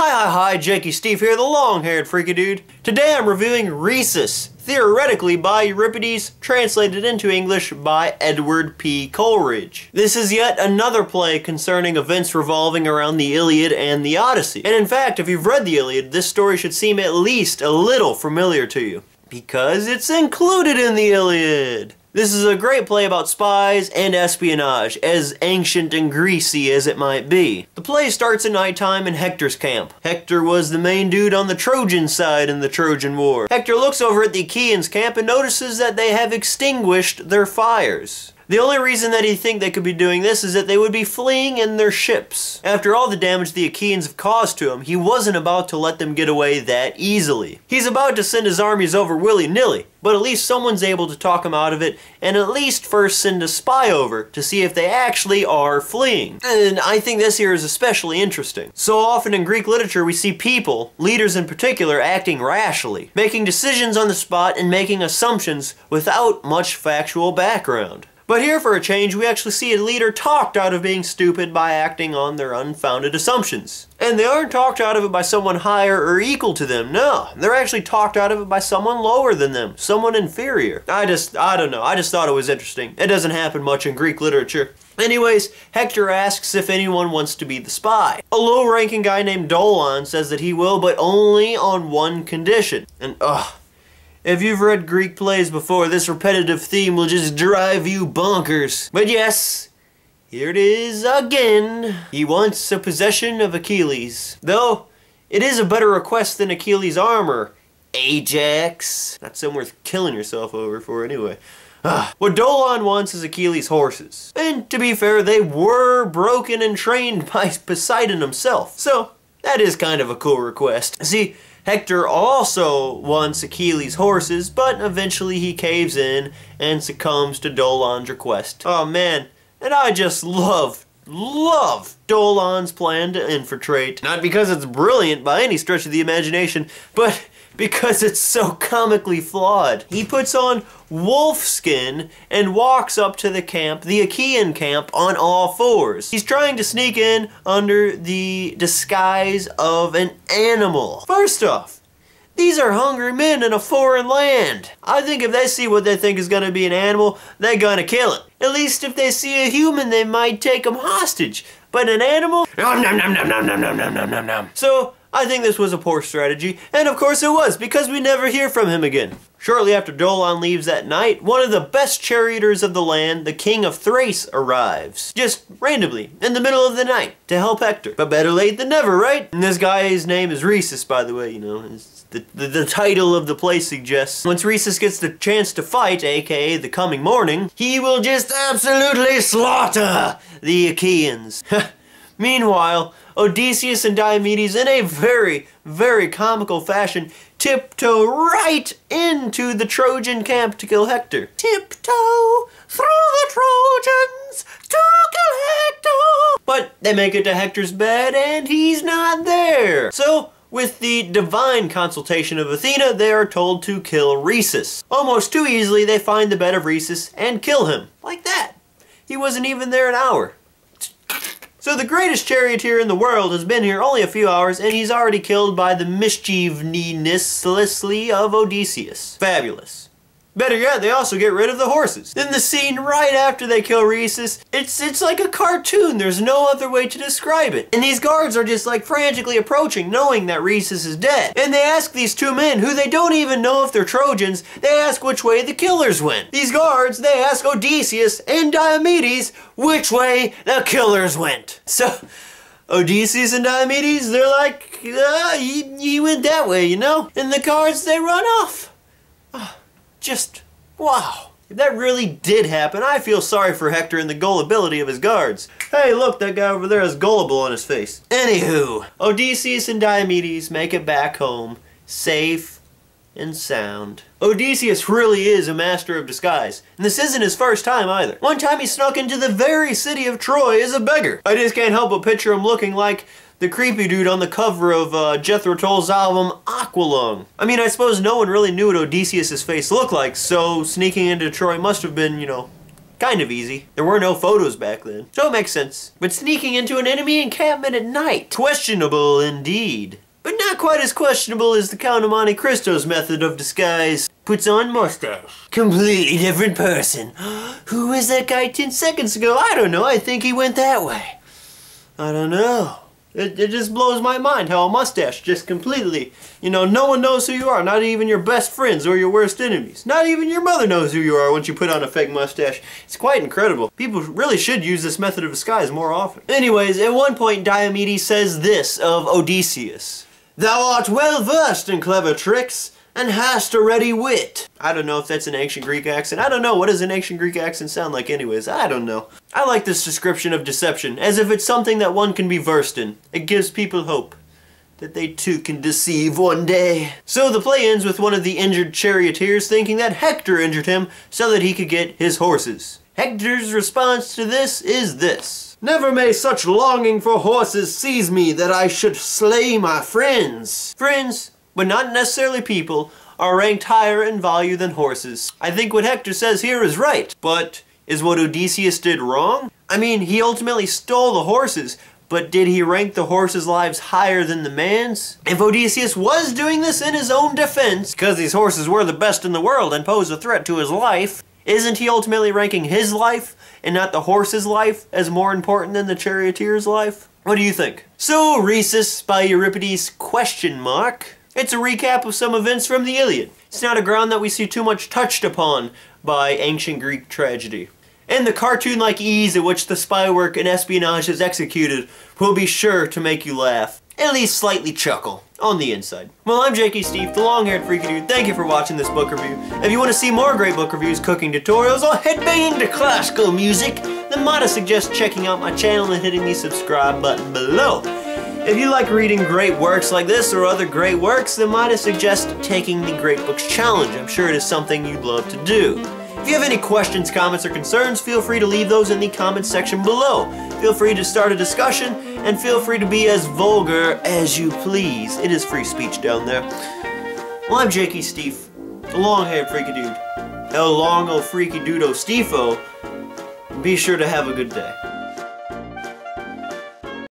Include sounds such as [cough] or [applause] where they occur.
Hi, hi, hi, Jakey Stief here, the long-haired freaky dude. Today I'm reviewing Rhesus, theoretically by Euripides, translated into English by Edward P. Coleridge. This is yet another play concerning events revolving around the Iliad and the Odyssey. And in fact, if you've read the Iliad, this story should seem at least a little familiar to you. Because it's included in the Iliad! This is a great play about spies and espionage, as ancient and greasy as it might be. The play starts at nighttime in Hector's camp. Hector was the main dude on the Trojan side in the Trojan War. Hector looks over at the Achaeans' camp and notices that they have extinguished their fires. The only reason that he think they could be doing this is that they would be fleeing in their ships. After all the damage the Achaeans have caused to him, he wasn't about to let them get away that easily. He's about to send his armies over willy-nilly, but at least someone's able to talk him out of it, and at least first send a spy over to see if they actually are fleeing. And I think this here is especially interesting. So often in Greek literature we see people, leaders in particular, acting rashly, making decisions on the spot and making assumptions without much factual background. But here, for a change, we actually see a leader talked out of being stupid by acting on their unfounded assumptions. And they aren't talked out of it by someone higher or equal to them, no. They're actually talked out of it by someone lower than them, someone inferior. I just, I don't know, I just thought it was interesting. It doesn't happen much in Greek literature. Anyways, Hector asks if anyone wants to be the spy. A low-ranking guy named Dolon says that he will, but only on one condition. And ugh, if you've read Greek plays before, this repetitive theme will just drive you bonkers. But yes, here it is again. He wants a possession of Achilles. Though, it is a better request than Achilles' armor. Ajax. Not something worth killing yourself over for anyway. Ah, what Dolon wants is Achilles' horses. And to be fair, they were broken and trained [laughs] by Poseidon himself. So, that is kind of a cool request. See, Hector also wants Achilles' horses, but eventually he caves in and succumbs to Dolon's request. Oh man, and I just love, love Dolon's plan to infiltrate. Not because it's brilliant by any stretch of the imagination, but because it's so comically flawed. He puts on wolf skin and walks up to the camp, the Achaean camp, on all fours. He's trying to sneak in under the disguise of an animal. First off, these are hungry men in a foreign land. I think if they see what they think is gonna be an animal, they're gonna kill it. At least if they see a human, they might take them hostage. But an animal? Nom nom nom nom nom nom nom nom nom nom. So, I think this was a poor strategy, and of course it was, because we never hear from him again. Shortly after Dolon leaves that night, one of the best charioteers of the land, the king of Thrace, arrives. Just randomly, in the middle of the night, to help Hector. But better late than never, right? And this guy's name is Rhesus, by the way, you know. The, the, the, title of the play suggests. Once Rhesus gets the chance to fight, aka the coming morning, he will just absolutely slaughter the Achaeans. [laughs] Meanwhile, Odysseus and Diomedes, in a very, very comical fashion, tiptoe right into the Trojan camp to kill Hector. Tiptoe through the Trojans to kill Hector! But they make it to Hector's bed and he's not there. So, with the divine consultation of Athena, they are told to kill Rhesus. Almost too easily, they find the bed of Rhesus and kill him. Like that. He wasn't even there an hour. So the greatest charioteer in the world has been here only a few hours and he's already killed by the mischievousness of Odysseus. Fabulous. Better yet, they also get rid of the horses. Then the scene right after they kill Rhesus, it's it's like a cartoon. There's no other way to describe it. And these guards are just like frantically approaching, knowing that Rhesus is dead. And they ask these two men, who they don't even know if they're Trojans, they ask which way the killers went. These guards, they ask Odysseus and Diomedes which way the killers went. So, Odysseus and Diomedes, they're like, uh, he, he went that way, you know? And the guards, they run off. Oh just, wow. If that really did happen, I feel sorry for Hector and the gullibility of his guards. Hey, look, that guy over there has gullible on his face. Anywho, Odysseus and Diomedes make it back home, safe and sound. Odysseus really is a master of disguise, and this isn't his first time either. One time he snuck into the very city of Troy as a beggar. I just can't help but picture him looking like the creepy dude on the cover of uh, Jethro Tull's album Aqualung. I mean, I suppose no one really knew what Odysseus' face looked like, so sneaking into Troy must have been, you know, kind of easy. There were no photos back then, so it makes sense. But sneaking into an enemy encampment at night, questionable indeed. But not quite as questionable as the Count of Monte Cristo's method of disguise. Puts on mustache. Completely different person. [gasps] Who was that guy 10 seconds ago? I don't know. I think he went that way. I don't know. It, it just blows my mind how a mustache just completely, you know, no one knows who you are, not even your best friends or your worst enemies. Not even your mother knows who you are once you put on a fake mustache. It's quite incredible. People really should use this method of disguise more often. Anyways, at one point Diomedes says this of Odysseus. Thou art well versed in clever tricks, and hast a ready wit. I don't know if that's an ancient Greek accent. I don't know. What does an ancient Greek accent sound like anyways? I don't know. I like this description of deception, as if it's something that one can be versed in. It gives people hope that they too can deceive one day. So the play ends with one of the injured charioteers thinking that Hector injured him so that he could get his horses. Hector's response to this is this. Never may such longing for horses seize me that I should slay my friends. Friends, but not necessarily people, are ranked higher in value than horses. I think what Hector says here is right, but is what Odysseus did wrong? I mean, he ultimately stole the horses, but did he rank the horses' lives higher than the man's? If Odysseus was doing this in his own defense, because these horses were the best in the world and posed a threat to his life, isn't he ultimately ranking his life and not the horse's life as more important than the charioteer's life? What do you think? So, Rhesus by Euripides question mark it's a recap of some events from the Iliad. It's not a ground that we see too much touched upon by ancient Greek tragedy. And the cartoon-like ease at which the spy work and espionage is executed will be sure to make you laugh. At least slightly chuckle on the inside. Well, I'm Jakey Stief, the long-haired freaky dude. Thank you for watching this book review. If you want to see more great book reviews, cooking tutorials, or headbanging to classical music, then might I suggest checking out my channel and hitting the subscribe button below. If you like reading great works like this or other great works, then might I suggest taking the Great Books Challenge. I'm sure it is something you'd love to do. If you have any questions, comments, or concerns, feel free to leave those in the comments section below. Feel free to start a discussion, and feel free to be as vulgar as you please. It is free speech down there. Well, I'm Jakey Stief, the long-haired freaky dude. El longo freaky dudo Stefo. Be sure to have a good day.